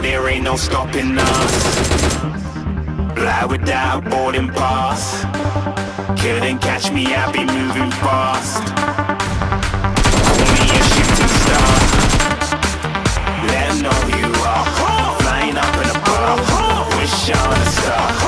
there ain't no stopping us. Fly without boarding pass. Couldn't catch me, I'll be moving fast. Me a shooting star. Let know you are. Flying up in a bar. Wish on a star.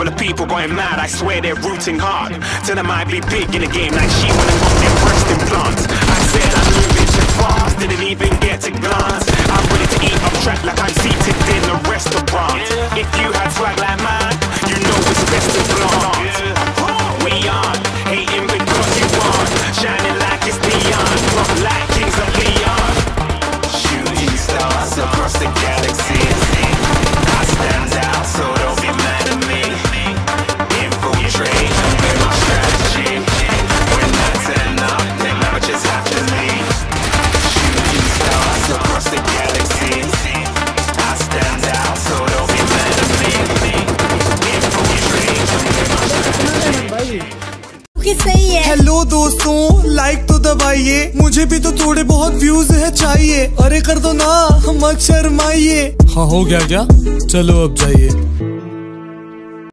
couple of people going mad. I swear they're rooting hard. Tell them I be big in the game like she wanna got their breast implants. I said I'm moving too fast, didn't even get a glance. I'm ready to eat up track like I'm seated in a restaurant. If you had swag like hello दोस्तों like तो दबाइए। मुझे भी तो थोड़े बहुत views है, चाहिए। अरे कर दो ना मत शर्माइए हाँ हो गया क्या? चलो अब जाइए।